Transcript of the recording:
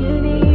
you need.